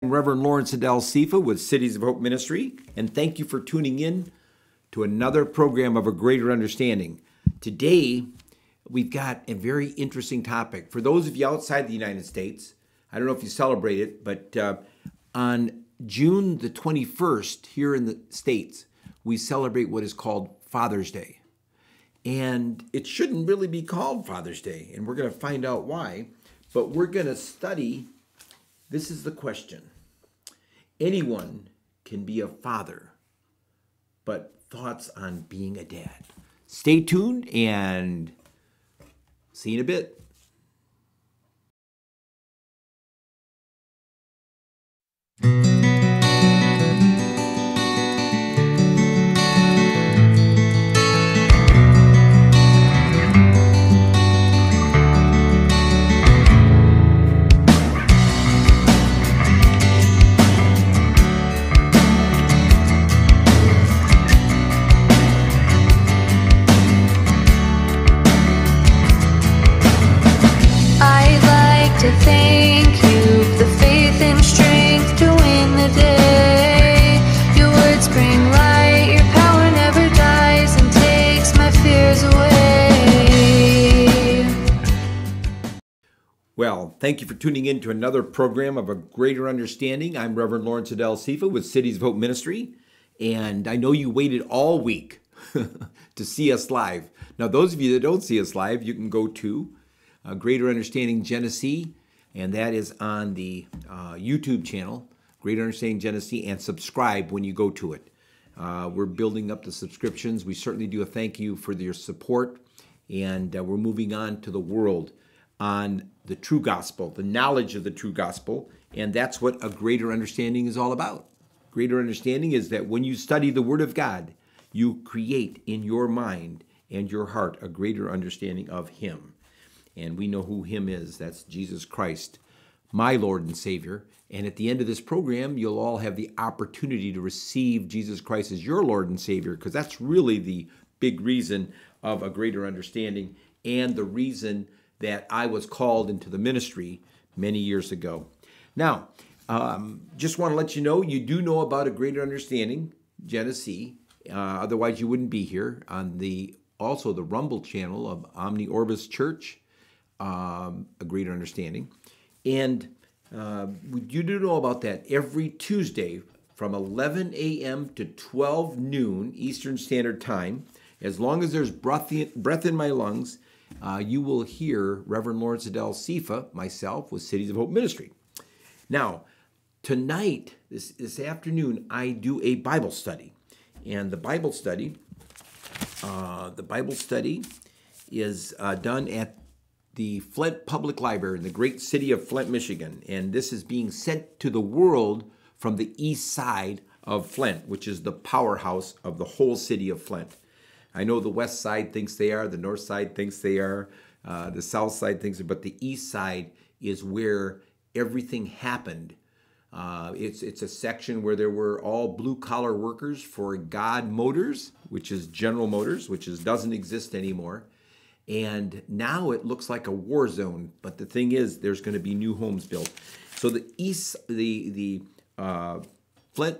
Reverend Lawrence Adel Sifa with Cities of Hope Ministry, and thank you for tuning in to another program of A Greater Understanding. Today, we've got a very interesting topic. For those of you outside the United States, I don't know if you celebrate it, but uh, on June the 21st, here in the States, we celebrate what is called Father's Day. And it shouldn't really be called Father's Day, and we're going to find out why. But we're going to study this is the question Anyone can be a father, but thoughts on being a dad. Stay tuned and see you in a bit. Thank you for tuning in to another program of A Greater Understanding. I'm Reverend Lawrence Adel Sifa with Cities Hope Ministry, and I know you waited all week to see us live. Now, those of you that don't see us live, you can go to uh, Greater Understanding Genesee, and that is on the uh, YouTube channel, Greater Understanding Genesee, and subscribe when you go to it. Uh, we're building up the subscriptions. We certainly do a thank you for your support, and uh, we're moving on to the world on the true gospel, the knowledge of the true gospel, and that's what a greater understanding is all about. Greater understanding is that when you study the Word of God, you create in your mind and your heart a greater understanding of Him. And we know who Him is. That's Jesus Christ, my Lord and Savior. And at the end of this program, you'll all have the opportunity to receive Jesus Christ as your Lord and Savior, because that's really the big reason of a greater understanding and the reason that I was called into the ministry many years ago. Now, um, just want to let you know you do know about a greater understanding, Genesee. Uh, otherwise, you wouldn't be here on the also the Rumble channel of Omni Orbis Church, um, a greater understanding, and uh, you do know about that every Tuesday from 11 a.m. to 12 noon Eastern Standard Time. As long as there's breath in, breath in my lungs, uh, you will hear Reverend Lawrence Adel Sifa, myself, with Cities of Hope Ministry. Now, tonight, this, this afternoon, I do a Bible study. And the Bible study, uh, the Bible study is uh, done at the Flint Public Library in the great city of Flint, Michigan. And this is being sent to the world from the east side of Flint, which is the powerhouse of the whole city of Flint. I know the west side thinks they are, the north side thinks they are, uh, the south side thinks, but the east side is where everything happened. Uh, it's it's a section where there were all blue collar workers for God Motors, which is General Motors, which is doesn't exist anymore. And now it looks like a war zone. But the thing is, there's going to be new homes built. So the east, the the uh, Flint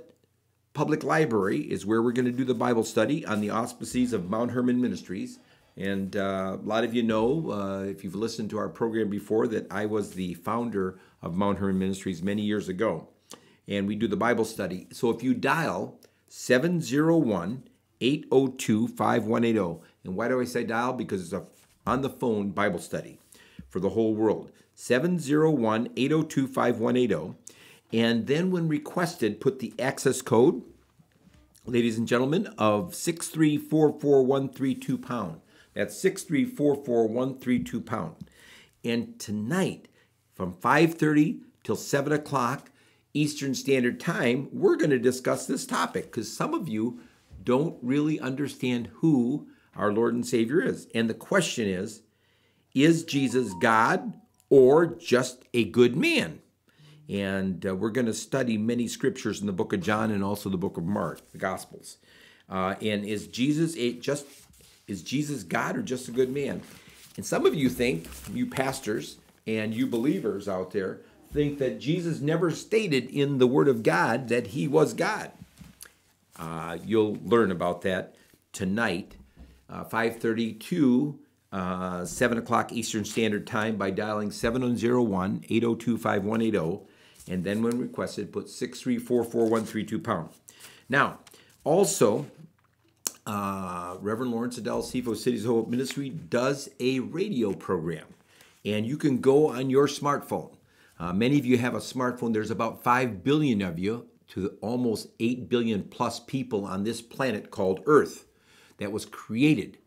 Public Library is where we're going to do the Bible study on the auspices of Mount Hermon Ministries. And uh, a lot of you know, uh, if you've listened to our program before, that I was the founder of Mount Hermon Ministries many years ago. And we do the Bible study. So if you dial 701 802 5180, and why do I say dial? Because it's a on the phone Bible study for the whole world. 701 802 5180. And then, when requested, put the access code, ladies and gentlemen, of 6344132 pound. That's 6344132 pound. And tonight, from 5:30 till 7 o'clock Eastern Standard Time, we're going to discuss this topic because some of you don't really understand who our Lord and Savior is. And the question is, is Jesus God or just a good man? And uh, we're going to study many scriptures in the book of John and also the book of Mark, the Gospels. Uh, and is Jesus a, just is Jesus God or just a good man? And some of you think, you pastors and you believers out there, think that Jesus never stated in the Word of God that he was God. Uh, you'll learn about that tonight, uh, 5.30 to uh, 7 o'clock Eastern Standard Time by dialing 701-802-5180. And then when requested, put 6344132 pound. Now, also, uh, Reverend Lawrence Adele Sifa Cities of Hope Ministry does a radio program. And you can go on your smartphone. Uh, many of you have a smartphone. There's about 5 billion of you to almost 8 billion plus people on this planet called Earth that was created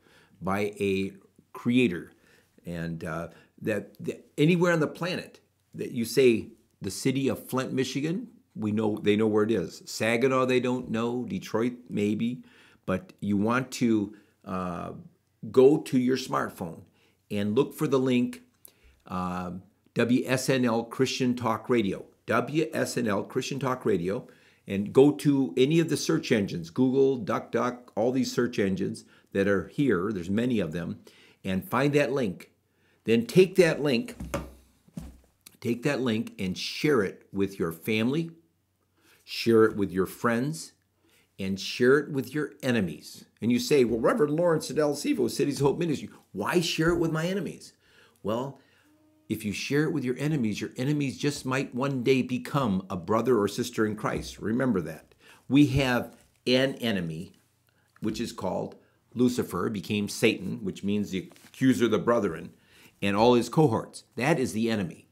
by a creator. And uh, that, that anywhere on the planet that you say the city of Flint, Michigan, we know they know where it is. Saginaw, they don't know. Detroit, maybe. But you want to uh, go to your smartphone and look for the link uh, WSNL Christian Talk Radio. WSNL Christian Talk Radio. And go to any of the search engines Google, DuckDuck, all these search engines that are here. There's many of them. And find that link. Then take that link, take that link and share it with your family, share it with your friends, and share it with your enemies. And you say, Well, Reverend Lawrence Adel Sifa, Cities Hope Ministry, why share it with my enemies? Well, if you share it with your enemies, your enemies just might one day become a brother or sister in Christ. Remember that. We have an enemy, which is called Lucifer, became Satan, which means the accuser the brethren, and all his cohorts. That is the enemy.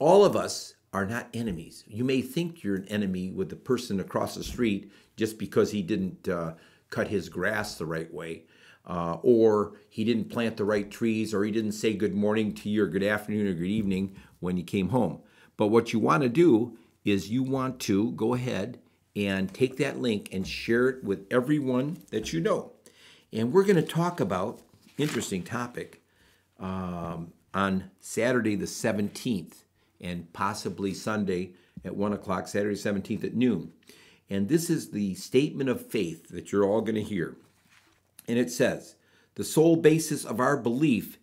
All of us are not enemies. You may think you're an enemy with the person across the street just because he didn't uh, cut his grass the right way, uh, or he didn't plant the right trees, or he didn't say good morning to you, or good afternoon, or good evening when you came home. But what you want to do is you want to go ahead and take that link and share it with everyone that you know. And we're going to talk about interesting topic um, on Saturday the 17th and possibly Sunday at 1 o'clock, Saturday 17th at noon. And this is the statement of faith that you're all going to hear. And it says, the sole basis of our belief,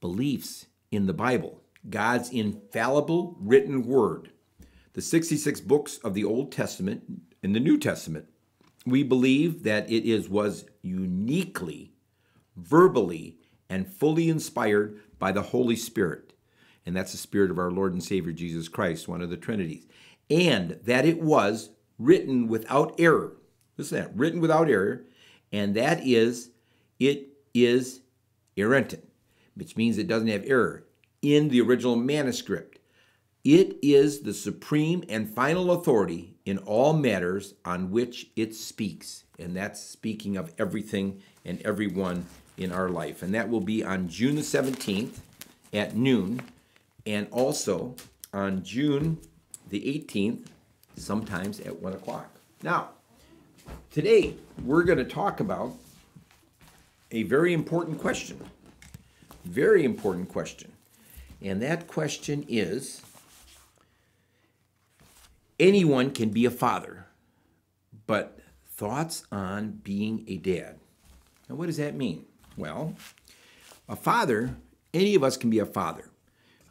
beliefs in the Bible, God's infallible written word, the 66 books of the Old Testament and the New Testament. We believe that it is was uniquely, verbally, and fully inspired by the Holy Spirit. And that's the Spirit of our Lord and Savior Jesus Christ, one of the Trinities. And that it was written without error. Listen to that, written without error. And that is, it is inerrant, which means it doesn't have error in the original manuscript. It is the supreme and final authority in all matters on which it speaks. And that's speaking of everything and everyone in our life. And that will be on June the 17th at noon, and also on June the 18th, sometimes at 1 o'clock. Now, today we're going to talk about a very important question. Very important question. And that question is anyone can be a father, but thoughts on being a dad. Now, what does that mean? Well, a father, any of us can be a father.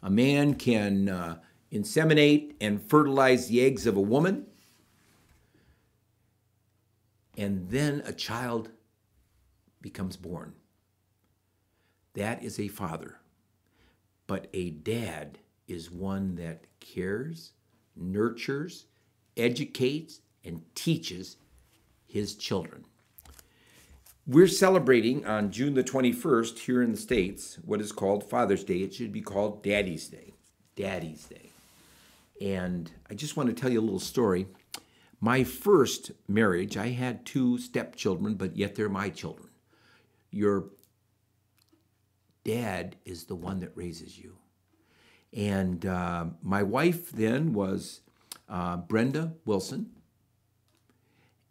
A man can uh, inseminate and fertilize the eggs of a woman, and then a child becomes born. That is a father. But a dad is one that cares, nurtures, educates, and teaches his children. We're celebrating on June the 21st here in the States what is called Father's Day. It should be called Daddy's Day. Daddy's Day. And I just want to tell you a little story. My first marriage, I had two stepchildren, but yet they're my children. Your dad is the one that raises you. And uh, my wife then was uh, Brenda Wilson.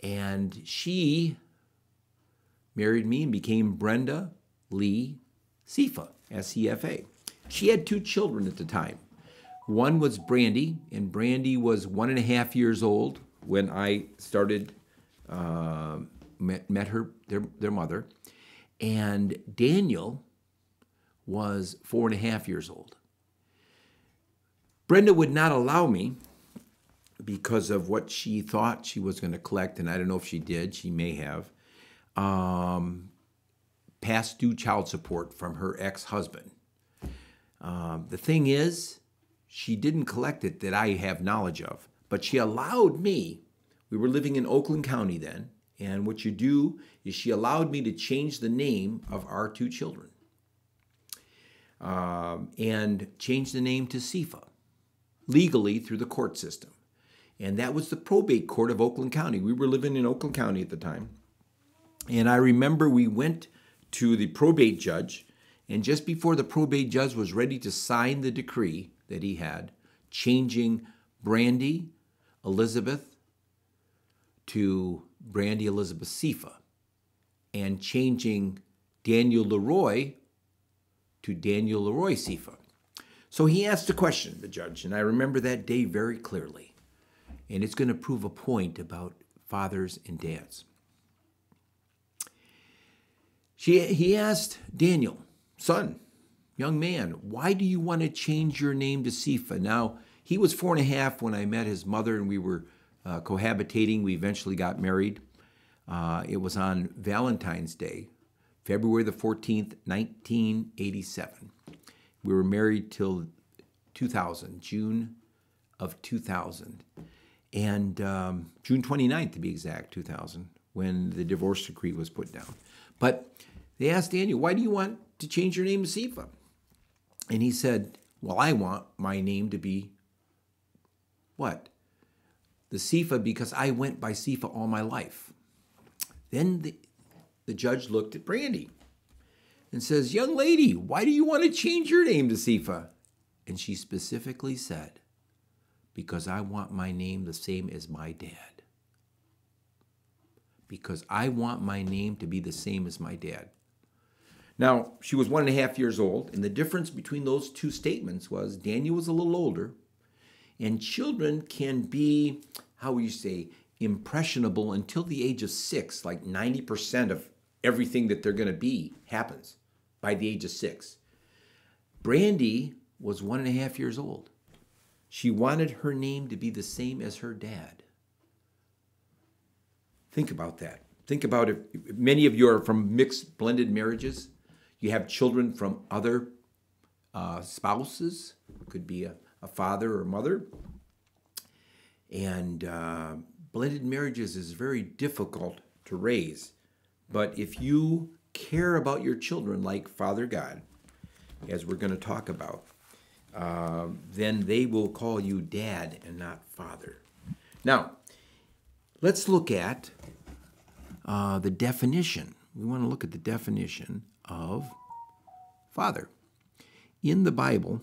And she married me and became Brenda Lee Sifa, S-E-F-A. She had two children at the time. One was Brandy, and Brandy was one and a half years old when I started, uh, met, met her, their, their mother. And Daniel was four and a half years old. Brenda would not allow me because of what she thought she was going to collect, and I don't know if she did, she may have, um, past due child support from her ex husband. Um, the thing is, she didn't collect it that I have knowledge of, but she allowed me. We were living in Oakland County then, and what you do is she allowed me to change the name of our two children um, and change the name to Sifa legally through the court system. And that was the probate court of Oakland County. We were living in Oakland County at the time. And I remember we went to the probate judge, and just before the probate judge was ready to sign the decree that he had, changing Brandy Elizabeth to Brandy Elizabeth Sifa, and changing Daniel Leroy to Daniel Leroy Sifa. So he asked a question, the judge, and I remember that day very clearly. And it's going to prove a point about fathers and dads. She, he asked Daniel, son, young man, why do you want to change your name to Sifa? Now, he was four and a half when I met his mother and we were uh, cohabitating. We eventually got married. Uh, it was on Valentine's Day, February the 14th, 1987. We were married till 2000, June of 2000. And um, June 29th, to be exact, 2000, when the divorce decree was put down. But they asked Daniel, why do you want to change your name to Sifa? And he said, well, I want my name to be what? The Sifa because I went by Sifa all my life. Then the, the judge looked at Brandy and says, Young lady, why do you want to change your name to Sifa? And she specifically said, Because I want my name the same as my dad. Because I want my name to be the same as my dad. Now, she was one and a half years old, and the difference between those two statements was Daniel was a little older, and children can be, how would you say, impressionable until the age of six. Like 90% of everything that they're going to be happens by the age of six. Brandy was one and a half years old. She wanted her name to be the same as her dad. Think about that. Think about if many of you are from mixed blended marriages. You have children from other uh, spouses, could be a, a, father or mother. And uh, blended marriages is very difficult to raise. But if you care about your children like Father God, as we're going to talk about, uh, then they will call you dad and not father. Now, let's look at uh, the definition. We want to look at the definition of father. In the Bible,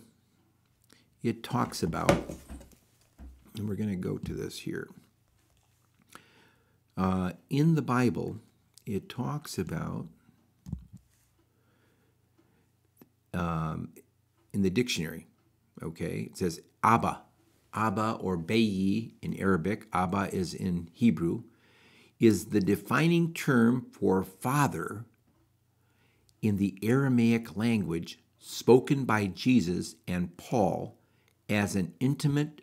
it talks about, and we're going to go to this here. Uh, in the Bible, it talks about um, in the dictionary. Okay, it says Abba, Abba or Beyi in Arabic. Abba is in Hebrew. Is the defining term for father in the Aramaic language spoken by Jesus and Paul as an intimate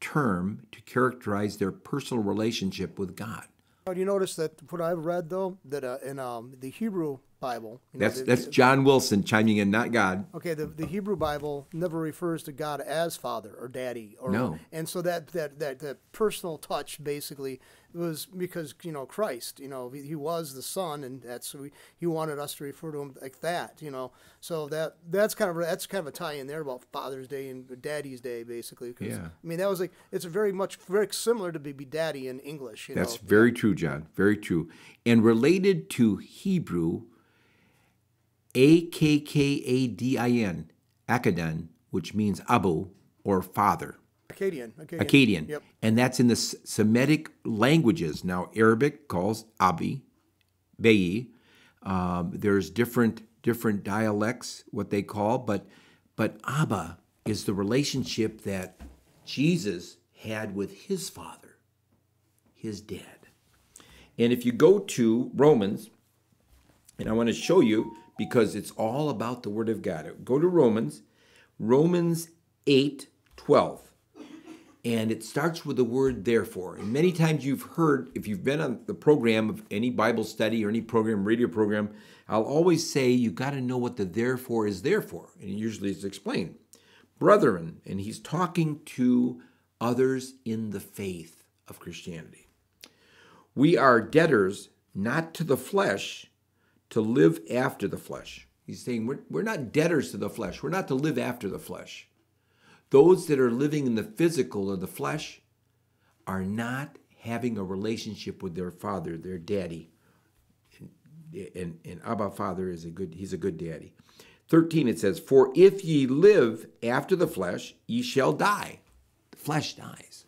term to characterize their personal relationship with God. Do you notice that what I've read though that uh, in um, the Hebrew Bible, you know, that's the, that's John Wilson chiming in, not God. Okay, the, the Hebrew Bible never refers to God as Father or Daddy, or no, and so that that that, that personal touch basically was because you know Christ, you know, he was the Son, and that's we, he wanted us to refer to him like that, you know. So that that's kind of that's kind of a tie in there about Father's Day and Daddy's Day, basically. Yeah. I mean, that was like it's very much very similar to baby daddy in English. that's know? very true, John. Very true, and related to Hebrew. A K K A D I N, Akkadon, which means Abu or father. Akkadian. Akkadian. Akkadian. Yep. And that's in the Semitic languages. Now, Arabic calls Abi, Beyi. Um, there's different different dialects, what they call, but but Abba is the relationship that Jesus had with his father, his dad. And if you go to Romans, and I want to show you because it's all about the Word of God. Go to Romans, Romans 8 12. And it starts with the word therefore. And many times you've heard, if you've been on the program of any Bible study or any program, radio program, I'll always say you got to know what the therefore is there for. And usually it's explained. Brethren, and he's talking to others in the faith of Christianity. We are debtors not to the flesh to live after the flesh. He's saying we're, we're not debtors to the flesh. We're not to live after the flesh. Those that are living in the physical or the flesh are not having a relationship with their father, their daddy. And, and, and Abba Father is a good, he's a good daddy. 13 it says, For if ye live after the flesh, ye shall die. The flesh dies.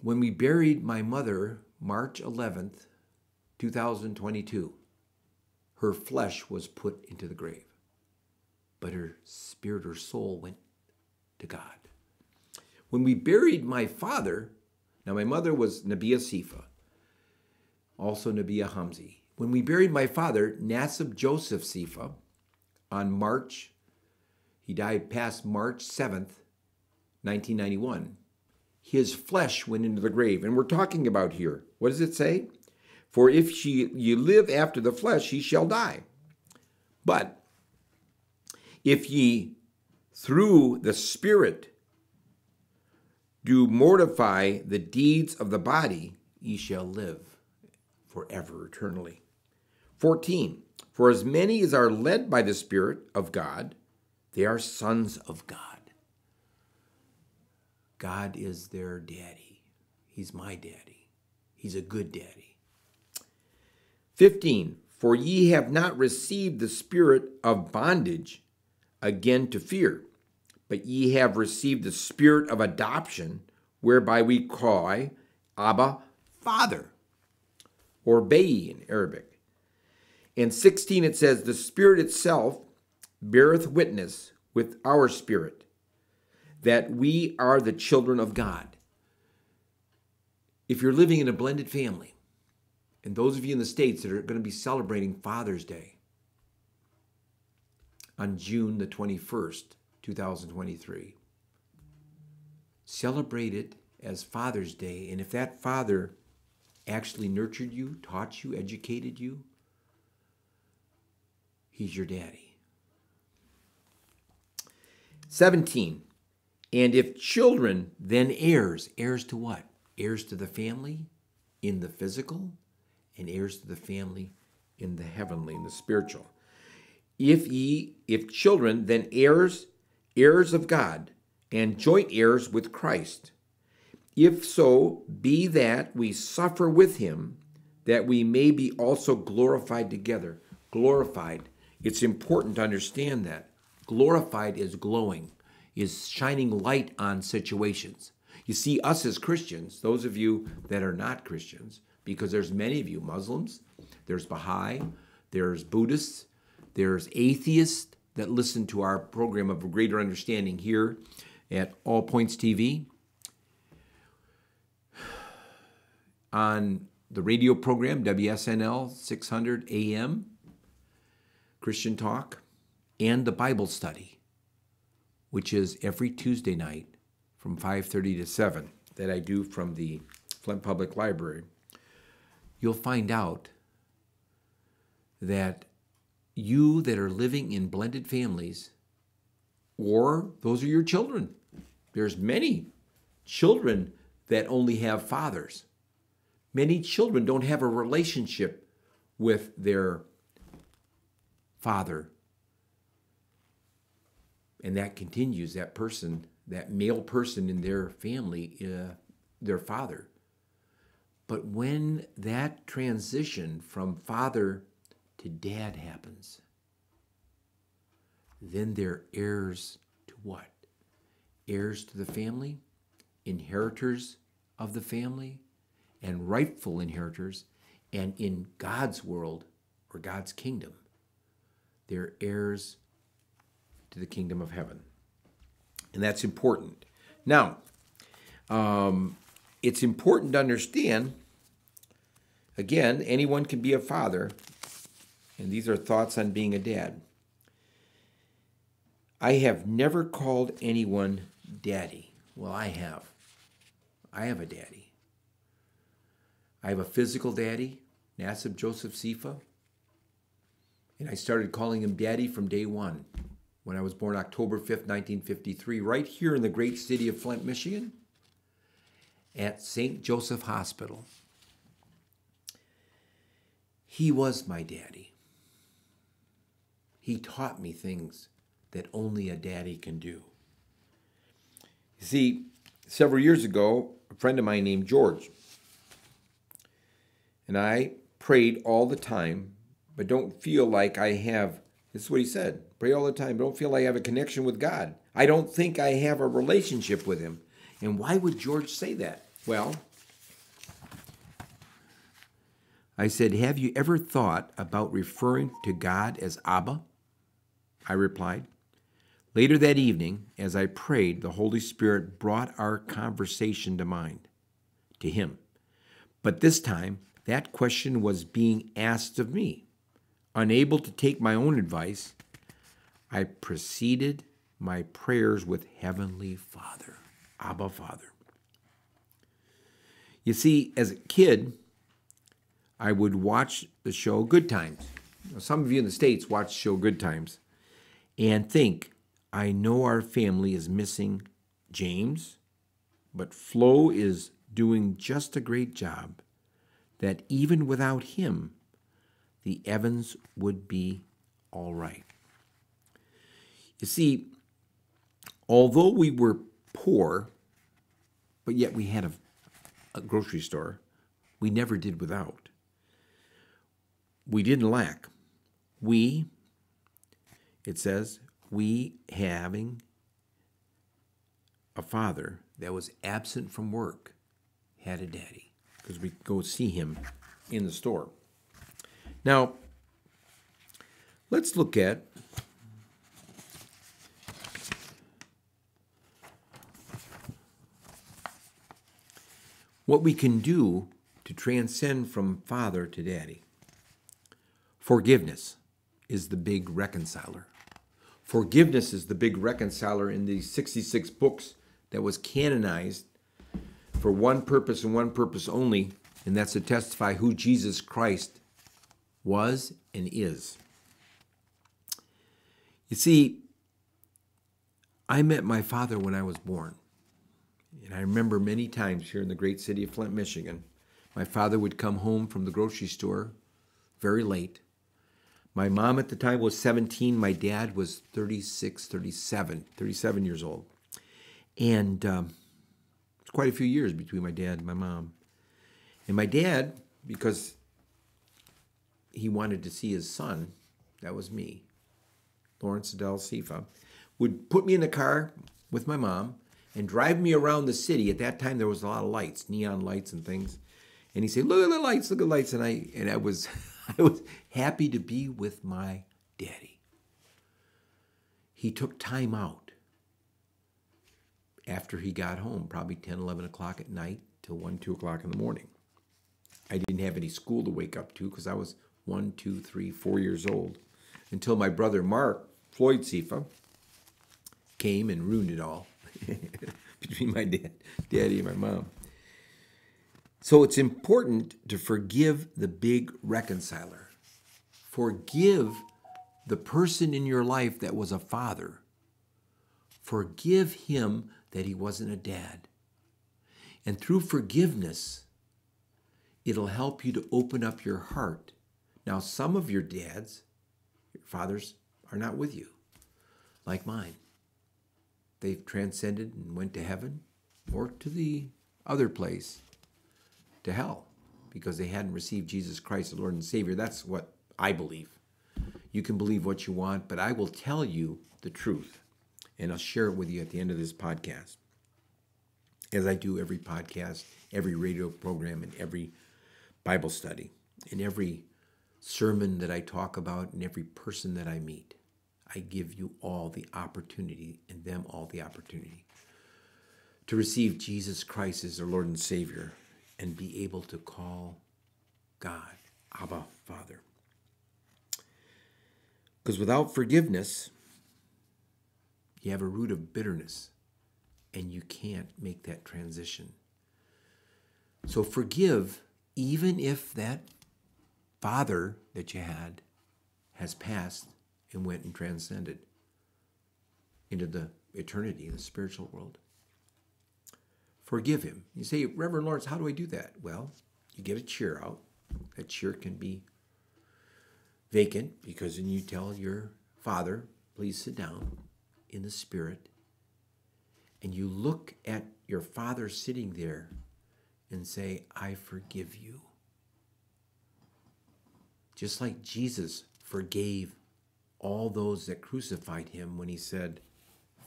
When we buried my mother March 11th, 2022, her flesh was put into the grave but her spirit or soul went to God. When we buried my father, now my mother was Nabiya Sifa, also Nabiya Hamzi. When we buried my father, Nasib Joseph Sifa, on March, he died past March 7th, 1991, his flesh went into the grave. And we're talking about here, what does it say? For if she, live after the flesh, ye shall die. But if ye through the Spirit do mortify the deeds of the body, ye shall live forever eternally. 14. For as many as are led by the Spirit of God, they are sons of God. God is their daddy. He's my daddy. He's a good daddy. 15. For ye have not received the spirit of bondage again to fear. But ye have received the spirit of adoption, whereby we cry, Abba, Father, or Be'i in Arabic. In 16 it says, The Spirit itself beareth witness with our spirit that we are the children of God. If you're living in a blended family, and those of you in the States that are going to be celebrating Father's Day, on June the 21st, 2023. Celebrate it as Father's Day, and if that father actually nurtured you, taught you, educated you, he's your daddy. 17. And if children, then heirs. Heirs to what? Heirs to the family in the physical, and heirs to the family in the heavenly, in the spiritual. If ye, if children, then heirs, heirs of God, and joint heirs with Christ. If so be that we suffer with him, that we may be also glorified together. Glorified. It's important to understand that. Glorified is glowing, is shining light on situations. You see, us as Christians, those of you that are not Christians, because there's many of you Muslims, there's Baha'i, there's Buddhists, there's atheists that listen to our program of greater understanding here at All Points TV. On the radio program, WSNL 600 AM, Christian Talk, and the Bible study, which is every Tuesday night from 5:30 to 7 that I do from the Flint Public Library. You'll find out that you that are living in blended families, or those are your children. There's many children that only have fathers. Many children don't have a relationship with their father. And that continues, that person, that male person in their family, uh, their father. But when that transition from father to dad happens, then they're heirs to what? Heirs to the family, inheritors of the family, and rightful inheritors, and in God's world or God's kingdom, they're heirs to the kingdom of heaven. And that's important. Now, um, it's important to understand again, anyone can be a father, and these are thoughts on being a dad. I have never called anyone daddy. Well, I have. I have a daddy. I have a physical daddy, Nasib Joseph Sifa. And I started calling him daddy from day one when I was born October 5th, 1953, right here in the great city of Flint, Michigan, at St. Joseph Hospital. He was my daddy. He taught me things that only a daddy can do. You see, several years ago, a friend of mine named George and I prayed all the time, but don't feel like I have. This is what he said pray all the time, but don't feel like I have a connection with God. I don't think I have a relationship with Him. And why would George say that? Well, I said, Have you ever thought about referring to God as Abba? I replied. Later that evening, as I prayed, the Holy Spirit brought our conversation to mind, to Him. But this time, that question was being asked of me. Unable to take my own advice, I preceded my prayers with Heavenly Father, Abba Father. You see, as a kid, I would watch the show Good Times. Some of you in the States watch the show Good Times and think, I know our family is missing James, but Flo is doing just a great job that even without him, the Evans would be all right. You see, although we were poor, but yet we had a, a grocery store, we never did without. We didn't lack. We, it says, we having a father that was absent from work had a daddy because we go see him in the store. Now, let's look at what we can do to transcend from father to daddy. Forgiveness is the big reconciler. Forgiveness is the big reconciler in the 66 books that was canonized for one purpose and one purpose only, and that's to testify who Jesus Christ was and is. You see, I met my father when I was born. And I remember many times here in the great city of Flint, Michigan, my father would come home from the grocery store very late. My mom at the time was 17. My dad was 36, 37, 37 years old. And um, it's quite a few years between my dad and my mom. And my dad, because he wanted to see his son, that was me, Lawrence Adele Sifa, would put me in the car with my mom and drive me around the city. At that time, there was a lot of lights, neon lights and things. And he said, "Look at the lights, look at the lights," and I and I was I was happy to be with my daddy. He took time out after he got home, probably 10, 11 o'clock at night till 1, 2 o'clock in the morning. I didn't have any school to wake up to because I was one, two, three, four years old until my brother Mark, Floyd Sifa, came and ruined it all between my dad, daddy and my mom. So it's important to forgive the big reconciler. Forgive the person in your life that was a father. Forgive him that he wasn't a dad. And through forgiveness, it'll help you to open up your heart. Now, some of your dads, your fathers, are not with you, like mine. They've transcended and went to heaven or to the other place, to hell, because they hadn't received Jesus Christ, the Lord and Savior. That's what I believe. You can believe what you want, but I will tell you the truth and I'll share it with you at the end of this podcast. As I do every podcast, every radio program, and every Bible study, and every sermon that I talk about, and every person that I meet, I give you all the opportunity, and them all the opportunity, to receive Jesus Christ as their Lord and Savior and be able to call God Abba Father. Because without forgiveness, You have a root of bitterness, and you can't make that transition. So forgive, even if that father that you had has passed and went and transcended into the eternity, the spiritual world. Forgive him. You say, Reverend Lawrence, how do I do that? Well, you get a chair out. That chair can be vacant because then you tell your father, please sit down in the spirit. And you look at your father sitting there and say, I forgive you. Just like Jesus forgave all those that crucified him when he said,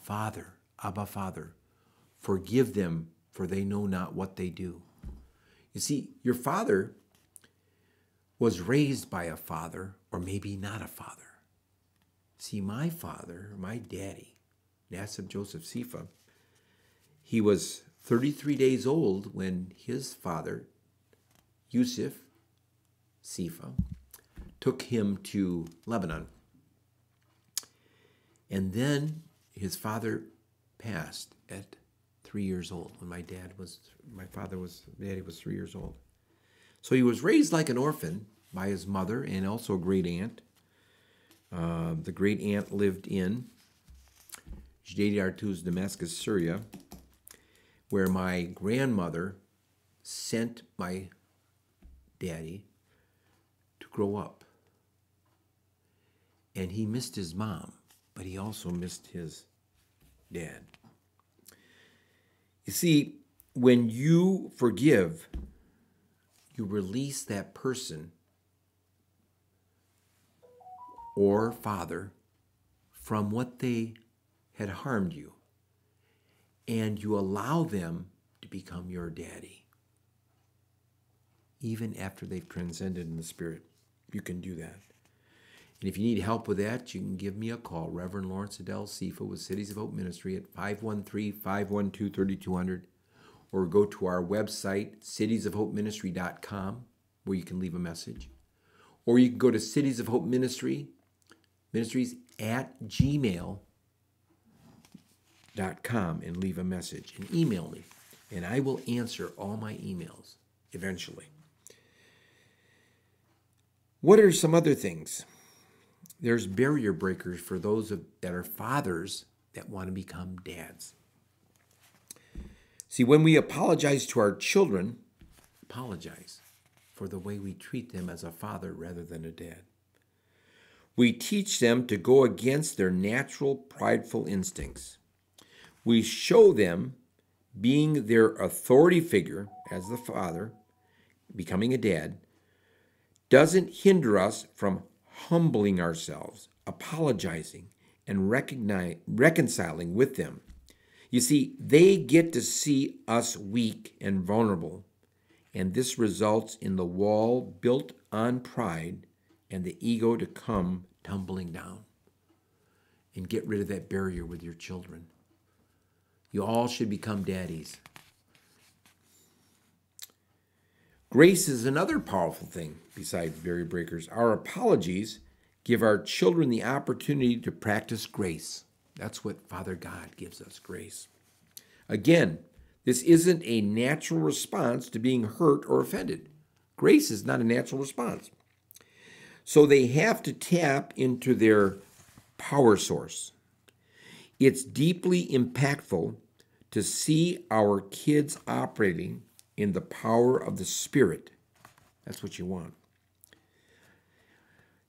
Father, Abba Father, forgive them, for they know not what they do. You see, your father was raised by a father, or maybe not a father. See, my father, my daddy, Nasib Joseph Sifa, he was 33 days old when his father, Yusuf Sifa, took him to Lebanon. And then his father passed at three years old when my dad was my father was daddy was three years old. So he was raised like an orphan by his mother and also a great aunt. Uh, the great aunt lived in Judea Artuz, Damascus, Syria, where my grandmother sent my daddy to grow up. And he missed his mom, but he also missed his dad. You see, when you forgive, you release that person or father from what they had harmed you, and you allow them to become your daddy. Even after they've transcended in the spirit, you can do that. And if you need help with that, you can give me a call, Reverend Lawrence Adele Sifa with Cities of Hope Ministry at 513 512 3200, or go to our website, citiesofhopeministry.com, where you can leave a message. Or you can go to Cities of Hope Ministry, ministries at gmail.com and leave a message and email me. And I will answer all my emails eventually. What are some other things? There's barrier breakers for those of, that are fathers that want to become dads. See, when we apologize to our children, apologize for the way we treat them as a father rather than a dad. We teach them to go against their natural prideful instincts. We show them being their authority figure as the father, becoming a dad, doesn't hinder us from humbling ourselves, apologizing, and reconciling with them. You see, they get to see us weak and vulnerable, and this results in the wall built on pride and the ego to come tumbling down. And get rid of that barrier with your children. You all should become daddies. Grace is another powerful thing besides barrier breakers. Our apologies give our children the opportunity to practice grace. That's what Father God gives us grace. Again, this isn't a natural response to being hurt or offended. Grace is not a natural response. So they have to tap into their power source. It's deeply impactful to see our kids operating in the power of the Spirit. That's what you want.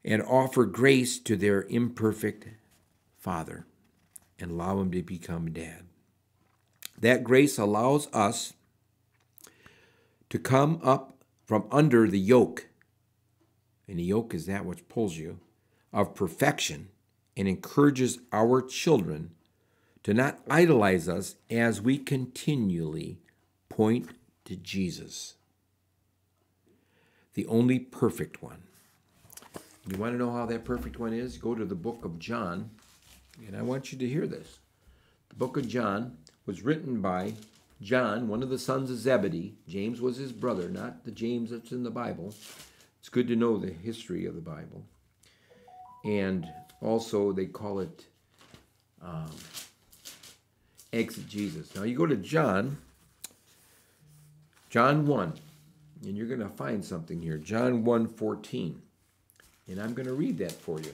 And offer grace to their imperfect father and allow him to become dad. That grace allows us to come up from under the yoke, and the yoke is that which pulls you, of perfection and encourages our children to not idolize us as we continually point to Jesus, the only perfect one. You want to know how that perfect one is? Go to the book of John, and I want you to hear this. The book of John was written by John, one of the sons of Zebedee. James was his brother, not the James that's in the Bible. It's good to know the history of the Bible. And also, they call it um, exit Jesus. Now you go to John, John 1, and you're going to find something here. John 1 14. And I'm going to read that for you.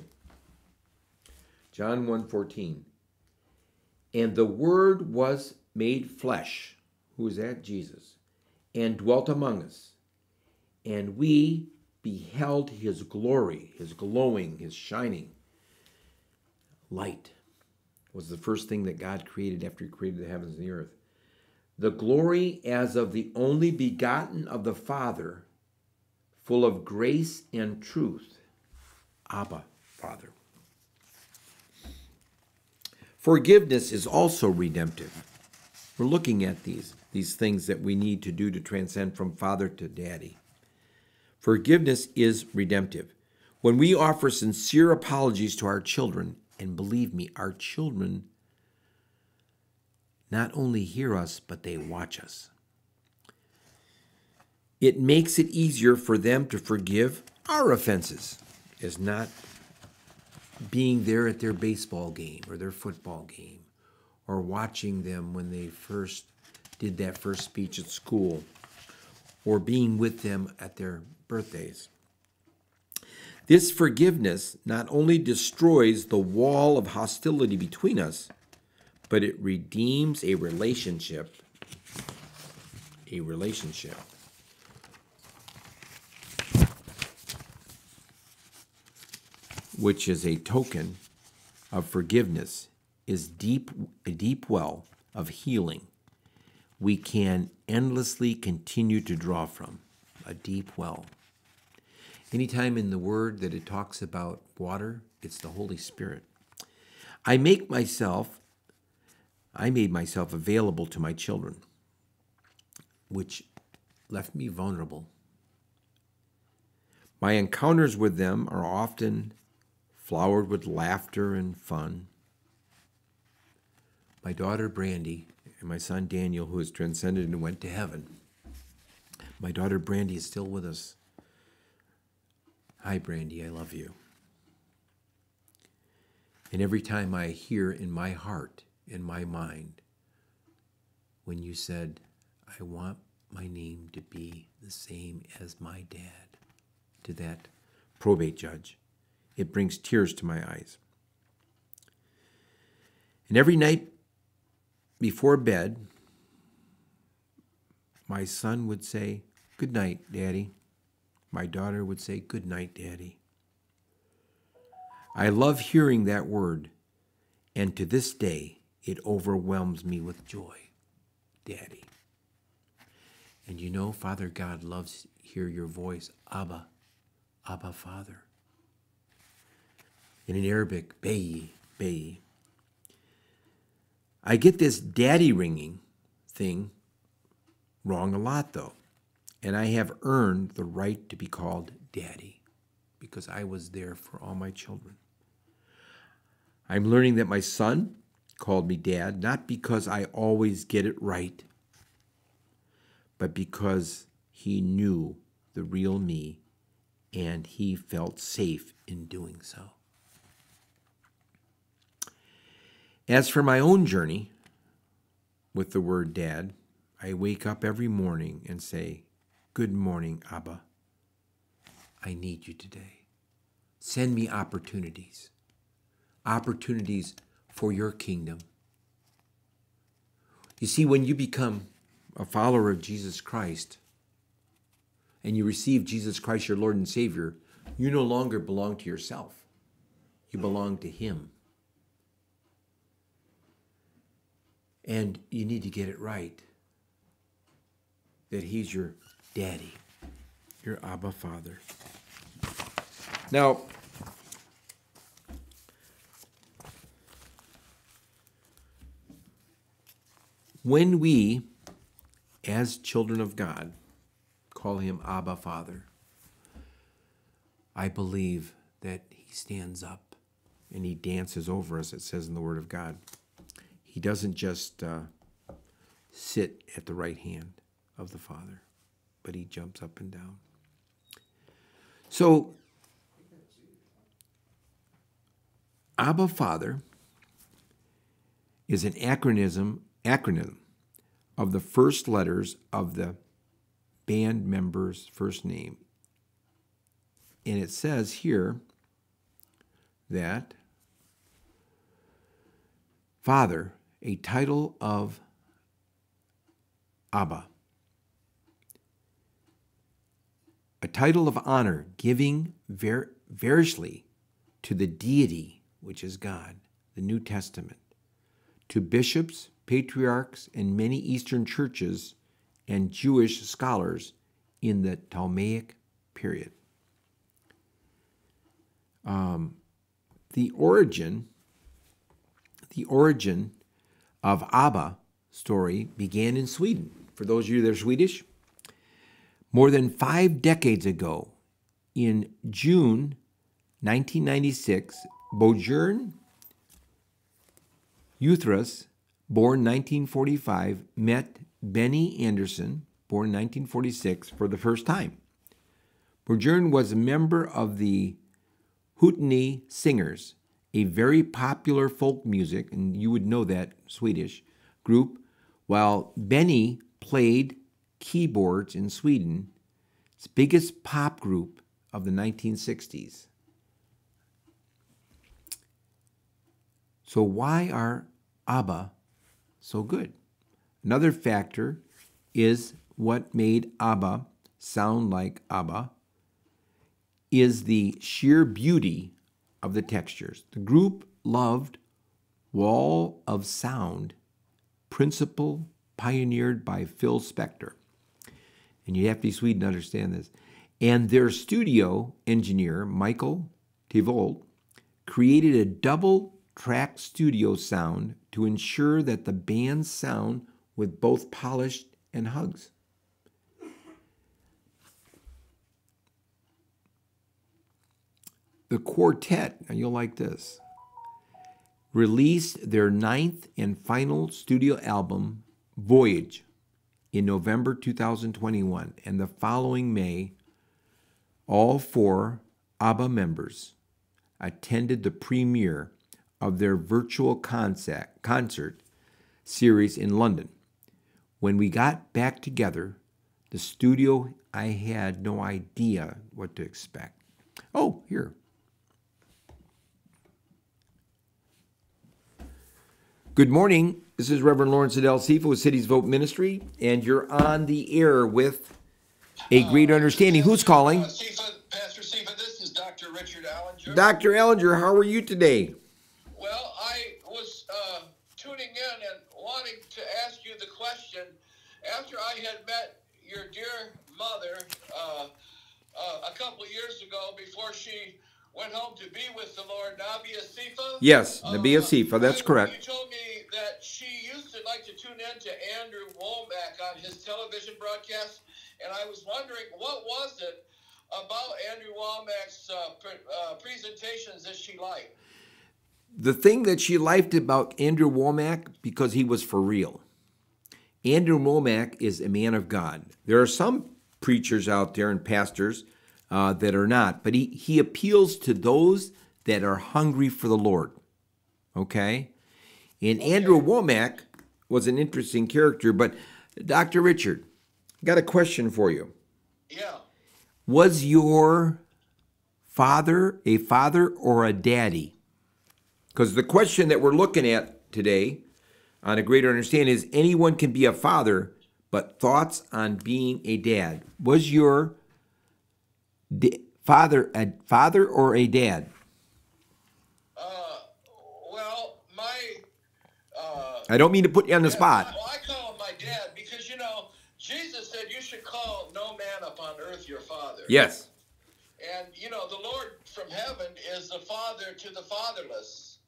John 1 14. And the Word was made flesh. Who is that? Jesus. And dwelt among us. And we beheld his glory, his glowing, his shining. Light was the first thing that God created after he created the heavens and the earth. The glory as of the only begotten of the Father, full of grace and truth. Abba, Father. Forgiveness is also redemptive. We're looking at these, these things that we need to do to transcend from father to daddy. Forgiveness is redemptive. When we offer sincere apologies to our children, and believe me, our children not only hear us, but they watch us. It makes it easier for them to forgive our offenses, as not being there at their baseball game or their football game, or watching them when they first did that first speech at school, or being with them at their birthdays. This forgiveness not only destroys the wall of hostility between us, but it redeems a relationship. A relationship. Which is a token of forgiveness, is deep a deep well of healing we can endlessly continue to draw from a deep well. Anytime in the Word that it talks about water, it's the Holy Spirit. I make myself, I made myself available to my children, which left me vulnerable. My encounters with them are often flowered with laughter and fun. My daughter Brandy and my son Daniel, who has transcended and went to heaven. My daughter Brandy is still with us. Hi, Brandy, I love you. And every time I hear in my heart, in my mind, when you said, I want my name to be the same as my dad, to that probate judge, it brings tears to my eyes. And every night before bed, my son would say, Good night, Daddy. My daughter would say, Good night, Daddy. I love hearing that word, and to this day, it overwhelms me with joy. Daddy. And you know, Father God loves to hear your voice, Abba, Abba, Father. And in Arabic, Bayi, Bayi. I get this daddy ringing thing wrong a lot, though. And I have earned the right to be called daddy because I was there for all my children. I'm learning that my son called me dad not because I always get it right, but because he knew the real me and he felt safe in doing so. As for my own journey with the word dad, I wake up every morning and say, Good morning, Abba. I need you today. Send me opportunities, opportunities for your kingdom. You see, when you become a follower of Jesus Christ and you receive Jesus Christ, your Lord and Savior, you no longer belong to yourself, you belong to Him. And you need to get it right that He's your daddy, your Abba Father. Now, when we, as children of God, call Him Abba Father, I believe that He stands up and He dances over us, it says in the Word of God. He doesn't just uh, sit at the right hand of the Father, but he jumps up and down. So, Abba Father is an acronym acronym of the first letters of the band member's first name. And it says here that Father, a title of Abba, a title of honor giving ver- to the deity, which is God, the New Testament, to bishops, patriarchs, and many Eastern churches and Jewish scholars in the Ptolemaic period. Um, the origin, the origin of Abba story began in Sweden. For those of you that are Swedish, more than five decades ago, in June 1996, Björn Ulvaeus, born 1945, met Benny Andersson, born 1946, for the first time. Björn was a member of the Hootenanny Singers, a very popular folk music, and you would know that Swedish group, while Benny played keyboards in Sweden, its biggest pop group of the 1960s. So, why are ABBA so good? Another factor is what made ABBA sound like ABBA is the sheer beauty of the textures. The group loved Wall of Sound principle pioneered by Phil Spector. And you have to be Sweden to understand this. And their studio engineer, Michael Tivolt, created a double track studio sound to ensure that the band sound with both polished and hugs. The quartet, now you'll like this, released their ninth and final studio album, Voyage, in November 2021. And the following May, all four ABBA members attended the premiere of their virtual concert, concert series in London. When we got back together, the studio, I had no idea what to expect. Oh, here. Good morning. This is Reverend Lawrence Adele Sifa with Cities of Hope Ministry, and you're on the air with a great understanding. Who's calling? Uh, Sifa, Pastor Sifa, this is Dr. Richard Allinger. Dr. Ellinger, how are you today? well, I was uh, tuning in and wanting to ask you the question. After I had met your dear mother uh, uh, a couple years ago, before she went home to be with the Lord, Nabia Sifa. Yes, Nabia Sifa, that's correct. You told me that she used to like to tune in to Andrew Wommack on his television broadcast, and I was wondering what was it about Andrew Wommack's uh, pre- uh, presentations that she liked. The thing that she liked about Andrew Wommack, because he was for real. Andrew Wommack is a man of God. There are some preachers out there and pastors uh, that are not, but he, he appeals to those that are hungry for the Lord. Okay? And Andrew Wommack was an interesting character, but Dr. Richard, got a question for you. Yeah. Was your father a father or a daddy? Because the question that we're looking at today on a greater understanding is anyone can be a father, but thoughts on being a dad. Was your father a father or a dad? Uh, well, my. Uh, I don't mean to put you on the spot. Well, I call him my dad because, you know, Jesus said you should call no man upon earth your father. Yes. And, you know, the Lord from heaven is the father to the fatherless.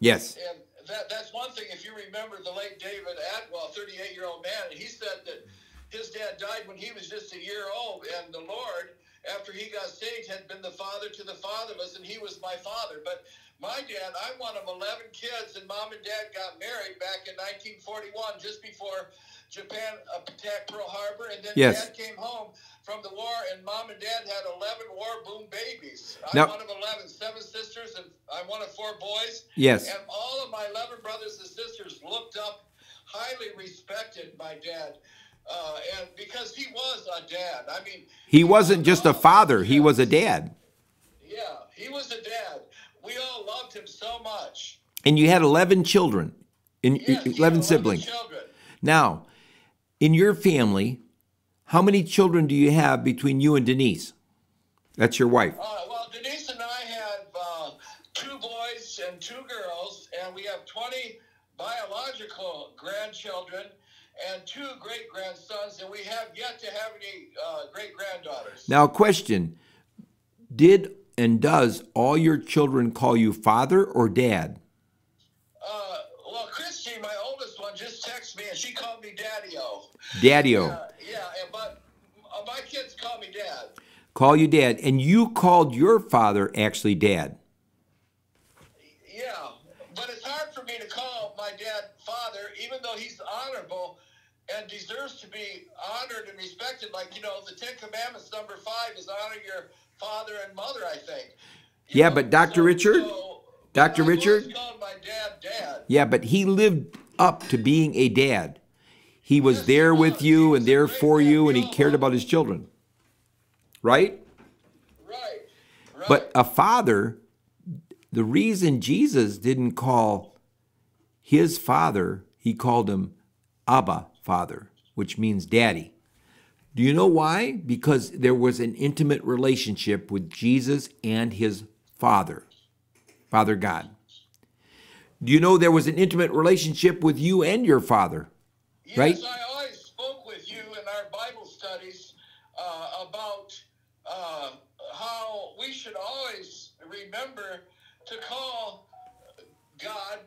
Yes. And that that's one thing. If you remember the late David Atwell, 38 year old man, he said that his dad died when he was just a year old, and the Lord, after he got saved, had been the father to the fatherless, and he was my father. But my dad, I'm one of 11 kids, and mom and dad got married back in 1941, just before Japan attacked Pearl Harbor, and then Yes. dad came home from the war, and mom and dad had 11 war boom babies. I'm one of 11, seven sisters, and I'm one of four boys. Yes. And all of my 11 brothers and sisters looked up, highly respected my dad. Uh, and because he was a dad. I mean, He wasn't just a father, he was a dad. Yeah, he was a dad. We all loved him so much. And you had 11 children, in, Yes, he had 11 siblings. Children. Now, in your family, how many children do you have between you and Denise? That's your wife. Uh, well, Denise and I have uh, two boys and two girls, and we have 20 biological grandchildren and two great grandsons, and we have yet to have any uh, great granddaughters. Now, question Did and does all your children call you father or dad? Uh, well, Christy, my oldest one, just texted me, and she called me Daddy-O. Daddy O. Uh, yeah, and, but my kids call me Dad. Call you dad. And you called your father actually dad. Yeah, but it's hard for me to call my dad father, even though he's honorable and deserves to be honored and respected. Like, you know, the Ten Commandments, number five, is honor your father and mother, I think. You Yeah, know, but Dr. so- Richard? so Dr. Richard? dad dad. Yeah, but he lived up to being a dad. He was Yes, he there with you and there for you, and he cared about his children. Right? Right. Right. But a father, the reason Jesus didn't call his father, he called him Abba, father, which means daddy. Do you know why? Because there was an intimate relationship with Jesus and his father, Father God. Do you know there was an intimate relationship with you and your father? Yes, right? I always spoke with you in our Bible studies uh, about uh, how we should always remember to call God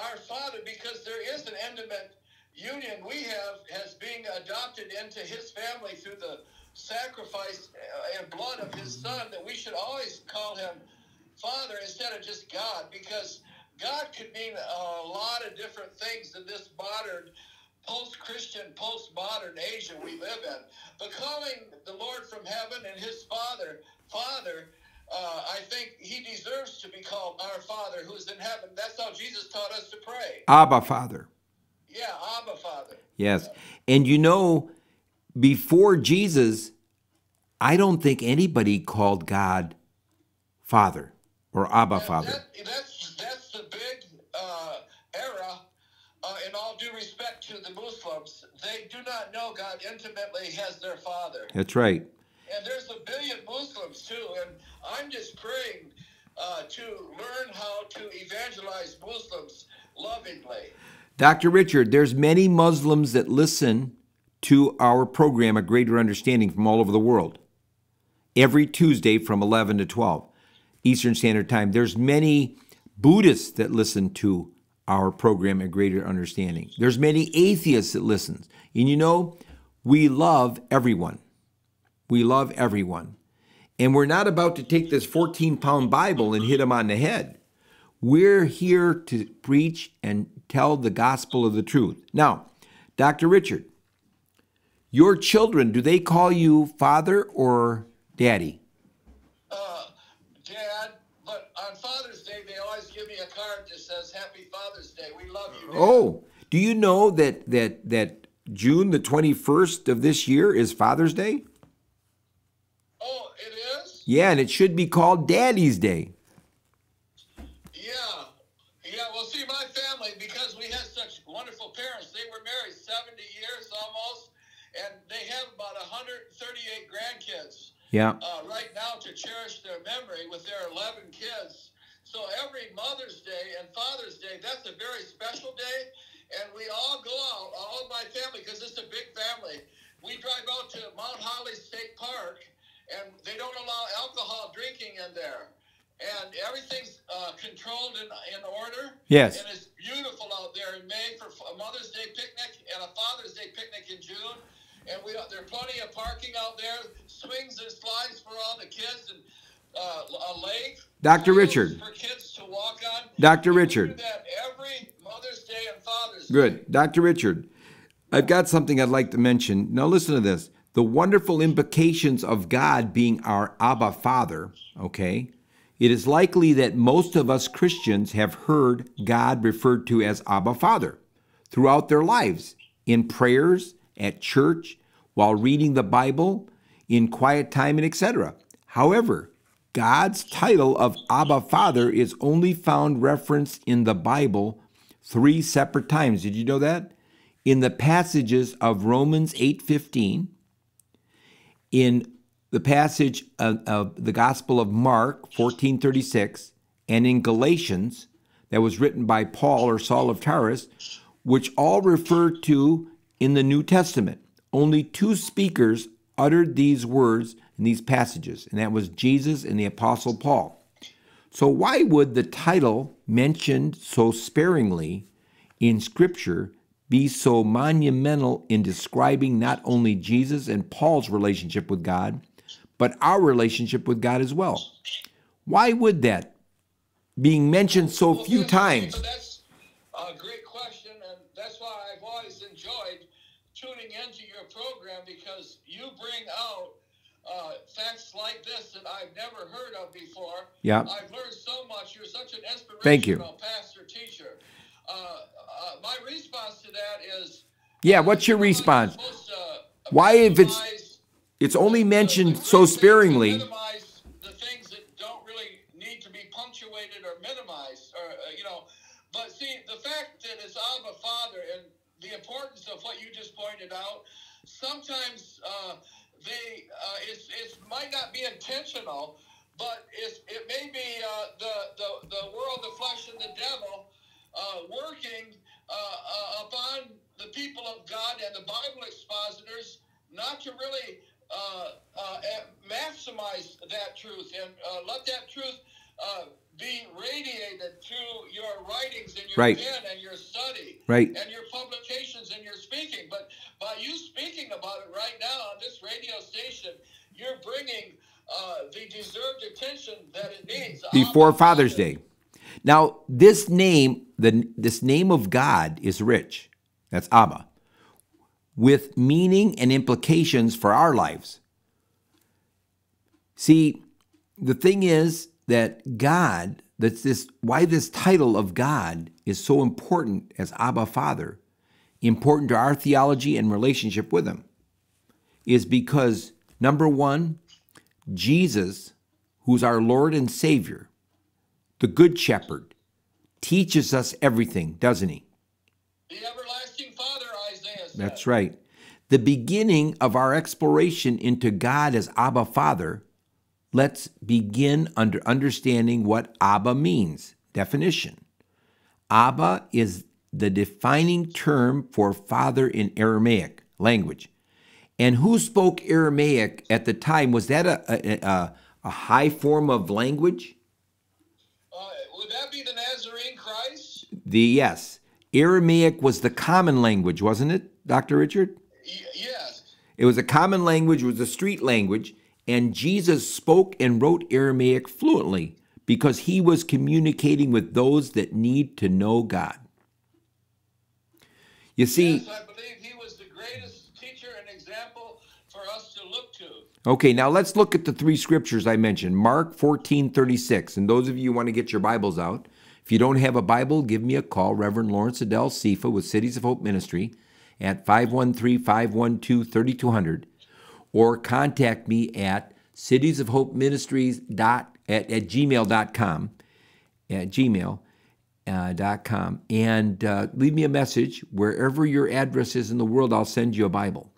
our Father because there is an intimate union we have has been adopted into His family through the sacrifice uh, and blood of His Son that we should always call Him Father instead of just God because God could mean a lot of different things in this modern post-Christian, post-modern Asia we live in. But calling the Lord from heaven and his Father, Father, uh, I think he deserves to be called our Father who's in heaven. That's how Jesus taught us to pray. Abba, father. Yeah, Abba, Father. Yes. And you know, before Jesus, I don't think anybody called God Father or Abba Father. That, that's, that's the big uh, era. Uh, in all due respect to the Muslims, they do not know God intimately as their Father. That's right. And there's a billion Muslims too, and I'm just praying uh, to learn how to evangelize Muslims lovingly. Dr. Richard, there's many Muslims that listen to our program, A Greater Understanding, from all over the world. Every Tuesday from 11 to 12 Eastern Standard Time. There's many Buddhists that listen to our program, A Greater Understanding. There's many atheists that listen. And you know, we love everyone. We love everyone. And we're not about to take this 14 pound Bible and hit them on the head. We're here to preach and tell the gospel of the truth. Now, Dr. Richard, your children, do they call you father or daddy? Uh, Dad, but on Father's Day, they always give me a card that says Happy Father's Day. We love you, Dad. Oh, do you know that that that June the 21st of this year is Father's Day? Oh, it is? Yeah, and it should be called Daddy's Day. Yeah. Yeah, well, see, my family, because we had such wonderful parents, they were married 70 years almost, and they have about 138 grandkids. Yeah. uh, right now to cherish their memory with their 11 kids. So every Mother's Day and Father's Day, that's a very special day. And we all go out, all my family, because it's a big family. We drive out to Mount Holly State Park, and they don't allow alcohol drinking in there. And everything's uh, controlled and in order. Yes. And it's beautiful out there in May for a Mother's Day picnic and a Father's Day picnic in June. And we there are plenty of parking out there, swings and slides for all the kids, and uh, a lake. Dr. Richard. For kids to walk on. Dr. Richard. every Mother's Day and Father's Day. Good. Dr. Richard, I've got something I'd like to mention. Now, listen to this. the wonderful implications of God being our Abba Father, okay, it is likely that most of us Christians have heard God referred to as Abba Father throughout their lives in prayers, at church, while reading the Bible, in quiet time, and etc. However, God's title of Abba Father is only found referenced in the Bible three separate times. Did you know that? In the passages of Romans 8:15, in the passage of, of the Gospel of Mark 14:36, and in Galatians that was written by Paul or Saul of Tarsus, which all refer to in the New Testament. Only two speakers uttered these words in these passages, and that was Jesus and the Apostle Paul. So, why would the title mentioned so sparingly in Scripture be so monumental in describing not only Jesus and Paul's relationship with God, but our relationship with God as well? Why would that, being mentioned so few times? That's a great question, and that's why I've always enjoyed tuning into your program because you bring out uh, facts like this that I've never heard of before. Yeah. I've learned so much. You're such an inspirational Thank you. pastor teacher. Uh, uh, my response to that is. Yeah, what's your response? supposed to Why, if it's- It's only mentioned so great things and sparingly. Minimize the things that don't really need to be punctuated or minimized, or uh, you know. But see, the fact that it's Abba Father and the importance of what you just pointed out, sometimes uh, they uh, it's it might not be intentional, but it's, it may be uh, the, the the world, the flesh, and the devil uh, working uh, uh, upon the people of God and the Bible expositors not to really maximize that truth. And let that truth be radiated through your writings and your Right. pen and your study Right. and your publications and your speaking. But by you speaking about it right now on this radio station, you're bringing uh, the deserved attention that it needs before Father's Day. Now, this name, the this name of God is rich. That's Abba, with meaning and implications for our lives. See, the thing is that God, that's this why this title of God is so important as Abba Father, important to our theology and relationship with Him, is because number one, Jesus, who's our Lord and Savior, the Good Shepherd, teaches us everything, doesn't he? The everlasting Father, Isaiah said. That's right. The beginning of our exploration into God as Abba Father, let's begin under understanding what Abba means. Definition Abba is the defining term for father in Aramaic language. And who spoke Aramaic at the time? Was that a, a, a, high form of language? Uh, would that be the Nazarene Christ? The yes. Aramaic was the common language, wasn't it, Dr. Richard? Y- yes. It was a common language, it was a street language, and Jesus spoke and wrote Aramaic fluently because he was communicating with those that need to know God. You see, Yes, I believe he was the greatest teacher and example for us to look to. okay, now let's look at the three scriptures I mentioned. Mark 14, 36. And those of you who want to get your Bibles out, if you don't have a Bible, give me a call, Reverend Lawrence Adele Sifa with Cities of Hope Ministry at 513-512-3200 or contact me at citiesofhopeministries dot at, at gmail.com at gmail uh, dot com. And uh, leave me a message. Wherever your address is in the world i'll send you a bible.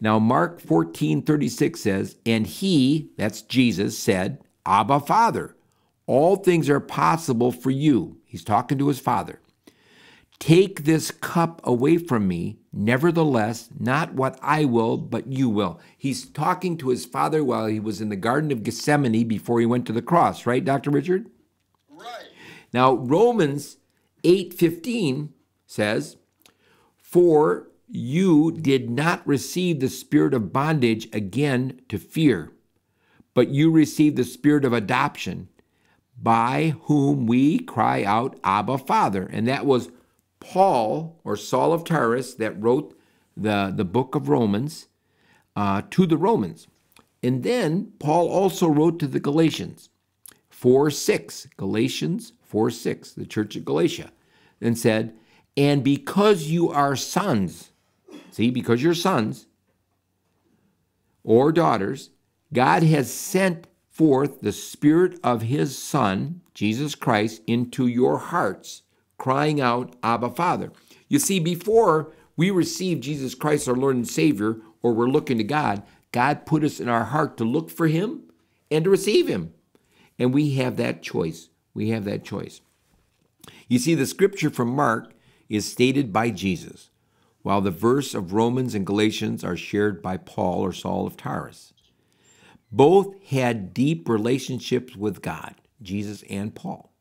Now mark 14 36 says and he that's jesus said abba father all things are possible for you he's talking to his father. Take this cup away from me. Nevertheless, not what I will, but you will. He's talking to his father while he was in the Garden of Gethsemane before he went to the cross, right, Dr. Richard? Right. Now, Romans 8:15 says, "For you did not receive the spirit of bondage again to fear, but you received the spirit of adoption, by whom we cry out, Abba, Father." And that was Paul or Saul of Tarsus that wrote the, the book of Romans uh, to the Romans. And then Paul also wrote to the Galatians 4 6, Galatians 4 6, the church at Galatia, and said, And because you are sons, see, because you're sons or daughters, God has sent forth the Spirit of His Son, Jesus Christ, into your hearts, crying out, Abba, Father. You see, before we receive Jesus Christ, our Lord and Savior, or we're looking to God, God put us in our heart to look for Him and to receive Him. And we have that choice. We have that choice. You see, the scripture from Mark is stated by Jesus, while the verse of Romans and Galatians are shared by Paul or Saul of Tarsus. Both had deep relationships with God, Jesus and Paul,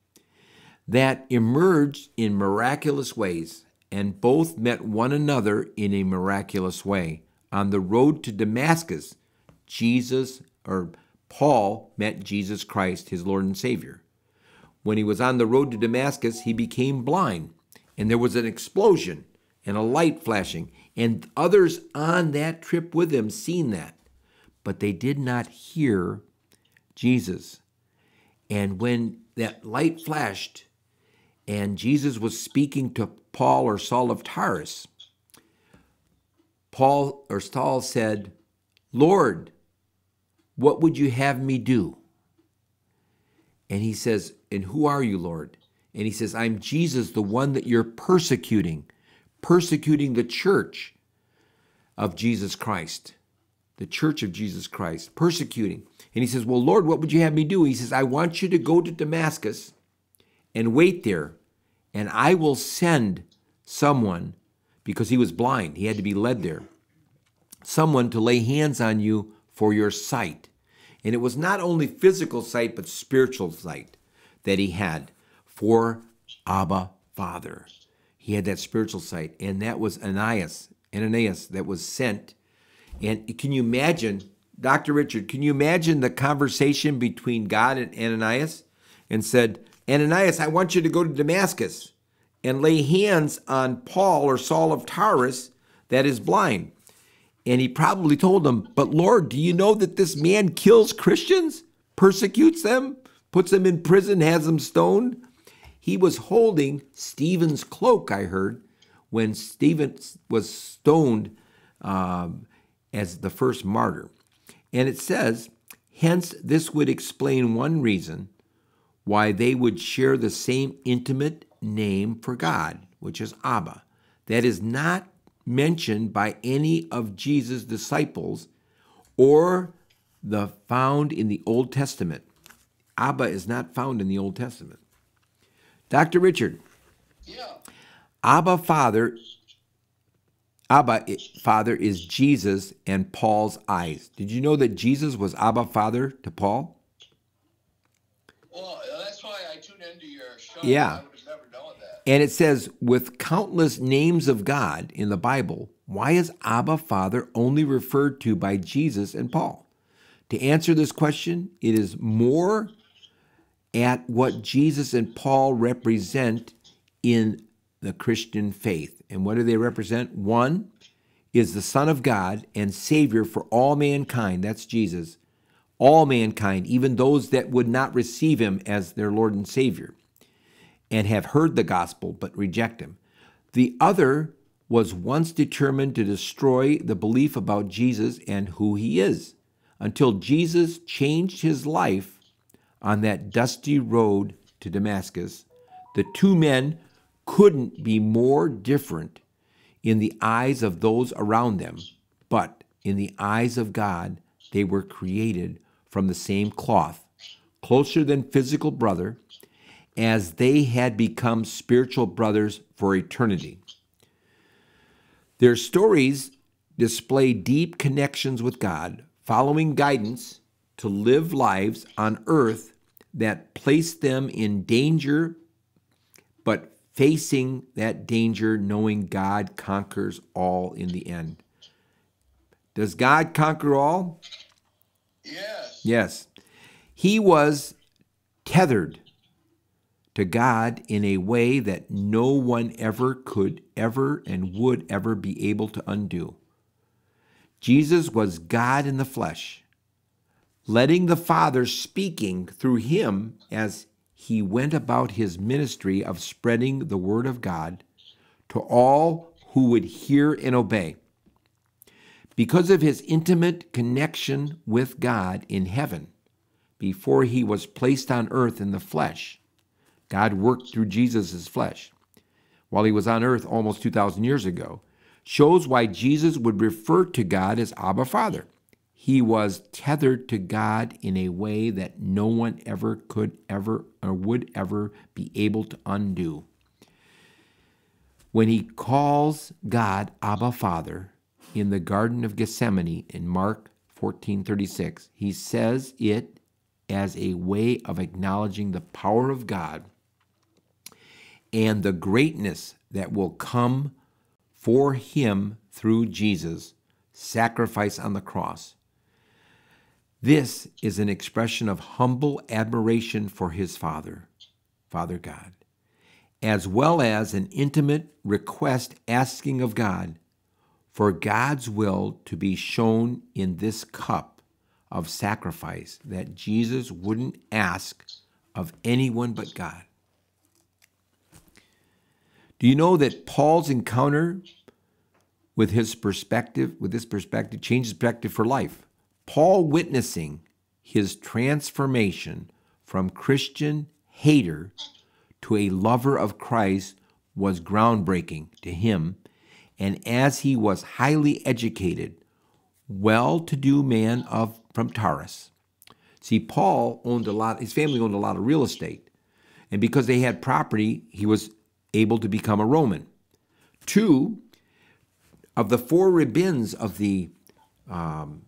that emerged in miraculous ways, and both met one another in a miraculous way. On the road to Damascus, Jesus or Paul met Jesus Christ, his Lord and Savior. When he was on the road to Damascus, he became blind, and there was an explosion and a light flashing, and others on that trip with him seen that, but they did not hear Jesus. And when that light flashed, and Jesus was speaking to Paul or Saul of Tarsus, Paul or Saul said, Lord, what would you have me do? And he says, And who are you, Lord? And he says, I'm Jesus, the one that you're persecuting, persecuting the church of Jesus Christ, the church of Jesus Christ, persecuting. And he says, Well, Lord, what would you have me do? He says, I want you to go to Damascus and wait there, and I will send someone, because he was blind, he had to be led there, someone to lay hands on you for your sight. And it was not only physical sight, but spiritual sight that he had for Abba Father. He had that spiritual sight, and that was Ananias, Ananias that was sent. And can you imagine, Dr. Richard, can you imagine the conversation between God and Ananias? And said, Ananias, I want you to go to Damascus and lay hands on Paul or Saul of Tarsus that is blind. And he probably told them, But Lord, do you know that this man kills Christians, persecutes them, puts them in prison, has them stoned? He was holding Stephen's cloak, I heard, when Stephen was stoned um, as the first martyr. And it says, Hence, this would explain one reason why they would share the same intimate name for God, which is Abba. That is not mentioned by any of Jesus' disciples or the found in the Old Testament. Abba is not found in the Old Testament. Dr. Richard. Yeah. Abba Father Abba Father is Jesus and Paul's eyes. Did you know that Jesus was Abba Father to Paul? Well, that's why I tuned into your show. Yeah. And it says, with countless names of God in the Bible, why is Abba Father only referred to by Jesus and Paul? To answer this question, it is more at what Jesus and Paul represent in the Christian faith. And what do they represent? One is the Son of God and Savior for all mankind. That's Jesus. All mankind, even those that would not receive him as their Lord and Savior and have heard the gospel but reject him. The other was once determined to destroy the belief about Jesus and who he is until Jesus changed his life on that dusty road to Damascus. The two men couldn't be more different in the eyes of those around them, but in the eyes of God, they were created from the same cloth, closer than physical brother, as they had become spiritual brothers for eternity. Their stories display deep connections with God, following guidance to live lives on earth that place them in danger, but facing that danger, knowing God conquers all in the end. Does God conquer all? Yes. Yes. He was tethered to God in a way that no one ever could ever and would ever be able to undo. Jesus was God in the flesh, letting the Father speaking through him as he went about his ministry of spreading the word of God to all who would hear and obey. Because of his intimate connection with God in heaven, before he was placed on earth in the flesh, God worked through Jesus' flesh while he was on earth almost 2,000 years ago, shows why Jesus would refer to God as Abba Father. He was tethered to God in a way that no one ever could ever or would ever be able to undo. When he calls God Abba Father in the Garden of Gethsemane in Mark 14:36, he says it as a way of acknowledging the power of God and the greatness that will come for him through Jesus' sacrifice on the cross. This is an expression of humble admiration for his Father, Father God, as well as an intimate request asking of God for God's will to be shown in this cup of sacrifice that Jesus wouldn't ask of anyone but God. Do you know that Paul's encounter with his perspective, with this perspective, changes perspective for life? Paul witnessing his transformation from Christian hater to a lover of Christ was groundbreaking to him. And as he was highly educated, well to do man of from Tarsus. See, Paul owned a lot, his family owned a lot of real estate. And because they had property, he was able to become a Roman. Two, of the four rabbins of the um,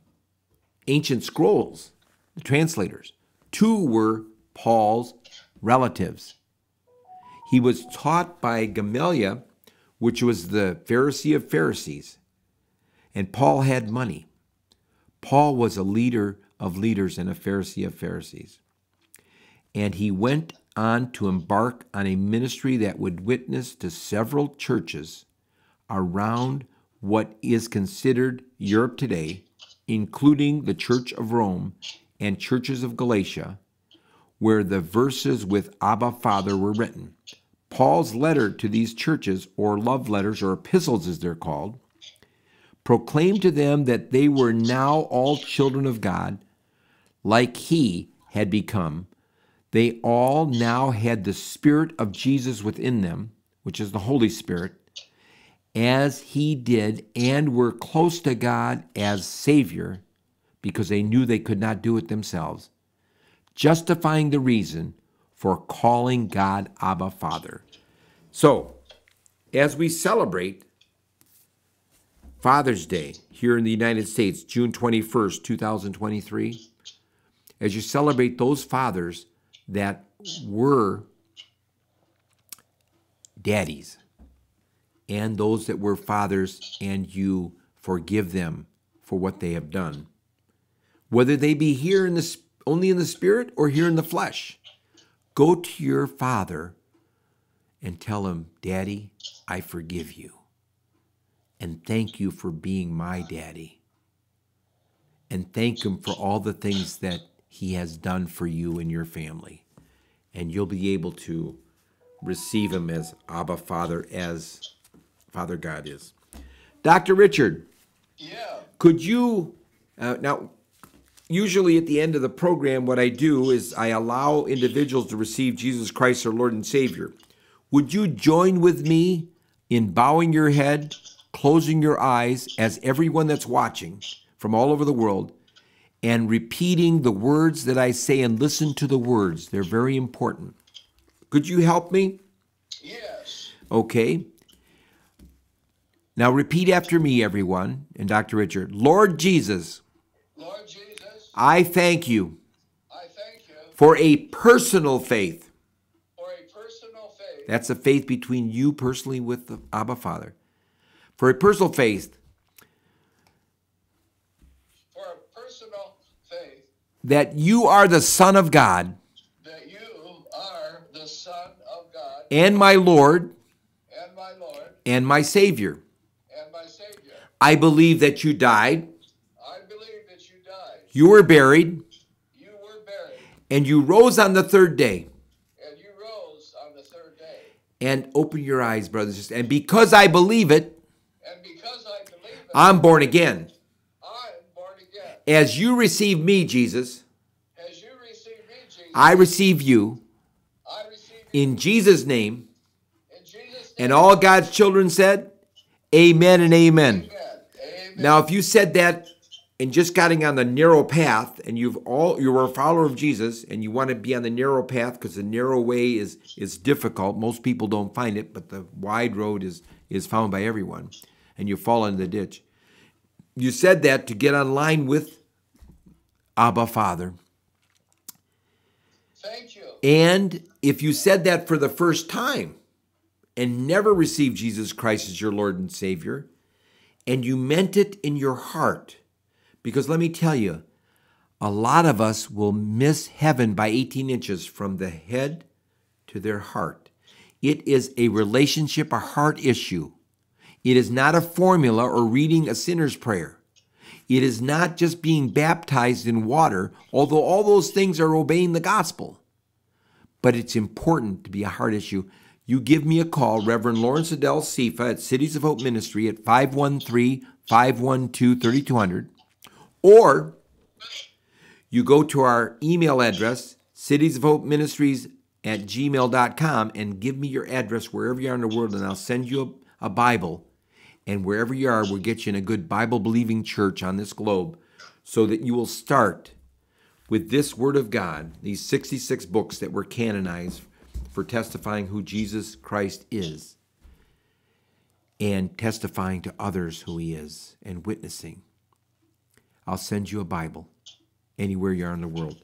ancient scrolls, the translators, two were Paul's relatives. He was taught by Gamaliel, which was the Pharisee of Pharisees, and Paul had money. Paul was a leader of leaders and a Pharisee of Pharisees. And he went on to embark on a ministry that would witness to several churches around what is considered Europe today, including the Church of Rome and churches of Galatia, where the verses with Abba Father were written. Paul's letter to these churches, or love letters, or epistles as they're called, proclaimed to them that they were now all children of God, like he had become they all now had the Spirit of Jesus within them, which is the Holy Spirit, as He did, and were close to God as Savior because they knew they could not do it themselves, justifying the reason for calling God Abba Father. So, as we celebrate Father's Day here in the United States, June 21st, 2023, as you celebrate those fathers, that were daddies and those that were fathers, and you forgive them for what they have done. Whether they be here in the only in the spirit or here in the flesh, go to your father and tell him, Daddy, I forgive you. And thank you for being my daddy. And thank him for all the things that he has done for you and your family. And you'll be able to receive him as Abba Father, as Father God is. Dr. Richard. Yeah. Could you, uh, now, usually at the end of the program, what I do is I allow individuals to receive Jesus Christ, our Lord and Savior. Would you join with me in bowing your head, closing your eyes, as everyone that's watching from all over the world and repeating the words that I say and listen to the words. They're very important. Could you help me? Yes. Okay. Now repeat after me, everyone, and Dr. Richard. Lord Jesus, Lord Jesus, I thank you I thank you for a personal faith. for a personal faith, That's a faith between you personally with the Abba Father. For a personal faith for a personal faith that you are the Son of God that you are the Son of God and my Lord and my Lord and my Savior. and my Savior. I believe that you died that you died, you were buried, you were buried, and you rose on the third day. and you rose on the third day. And open your eyes, brothers and sisters. And because I believe it, And because I believe it, I'm born again. I am born again. As you receive me, Jesus, As you receive me, Jesus, I receive you you in Jesus' name. And all God's children said, Amen and amen. Now, if you said that and just getting on the narrow path, and you've all you're a follower of Jesus, and you want to be on the narrow path because the narrow way is is difficult. Most people don't find it, but the wide road is is found by everyone, and you fall in the ditch. You said that to get on line with Abba Father. Thank you. And if you said that for the first time and never received Jesus Christ as your Lord and Savior, and you meant it in your heart, because let me tell you, a lot of us will miss heaven by 18 inches from the head to their heart. It is a relationship, a heart issue. It is not a formula or reading a sinner's prayer. It is not just being baptized in water, although all those things are obeying the gospel. But it's important to be a heart issue. You give me a call, Reverend Lawrence Adele Sifa at Cities of Hope Ministry at 513 512 3200, or you go to our email address, Cities of Hope Ministries at gmail.com, and give me your address wherever you are in the world, and I'll send you a, a Bible. And wherever you are, we'll get you in a good Bible believing church on this globe so that you will start with this Word of God, these 66 books that were canonized for testifying who Jesus Christ is and testifying to others who He is and witnessing. I'll send you a Bible anywhere you are in the world.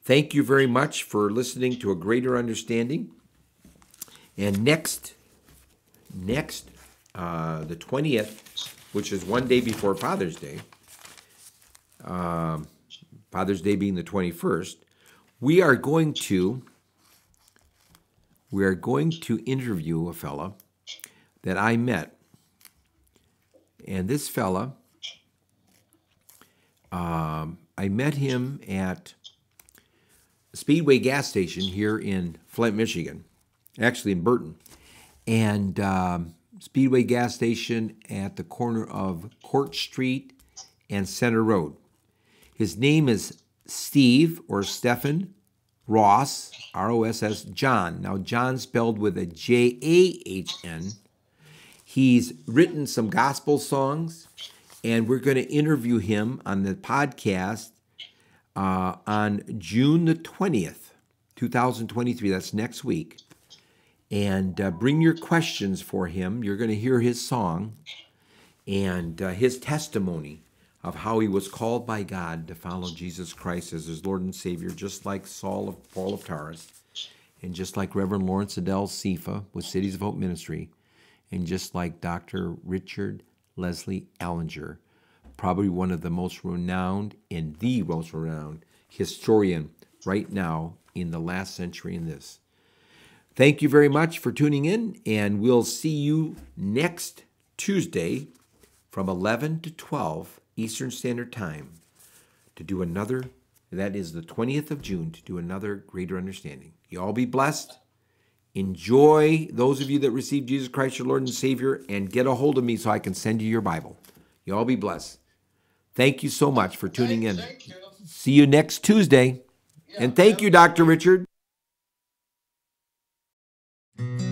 Thank you very much for listening to A Greater Understanding. And next, next, uh, the 20th, which is one day before Father's Day, um, Father's Day being the 21st, we are going to we are going to interview a fella that I met. And this fella, um, I met him at Speedway gas station here in Flint, Michigan, actually in Burton. And um, Speedway gas station at the corner of Court Street and Center Road. His name is Steve or Stephen Ross, R O S S, Jahn. Now, Jahn spelled with a J A H N. He's written some gospel songs, and we're going to interview him on the podcast uh, on June the 20th, 2023. That's next week. And uh, bring your questions for him. You're going to hear his song and uh, his testimony of how he was called by God to follow Jesus Christ as his Lord and Savior, just like Saul of Paul of Tarsus, and just like Reverend Lawrence Adele Sifa with Cities of Hope Ministry, and just like Dr. Richard Leslie Allinger, probably one of the most renowned and the most renowned historian right now in the last century in this. Thank you very much for tuning in, and we'll see you next Tuesday from 11 to 12 Eastern Standard Time to do another, that is the 20th of June, to do another greater understanding. You all be blessed. Enjoy those of you that receive Jesus Christ, your Lord and Savior, and get a hold of me so I can send you your Bible. You all be blessed. Thank you so much for tuning in. You. See you next Tuesday. And thank you, Dr. Richard. I'd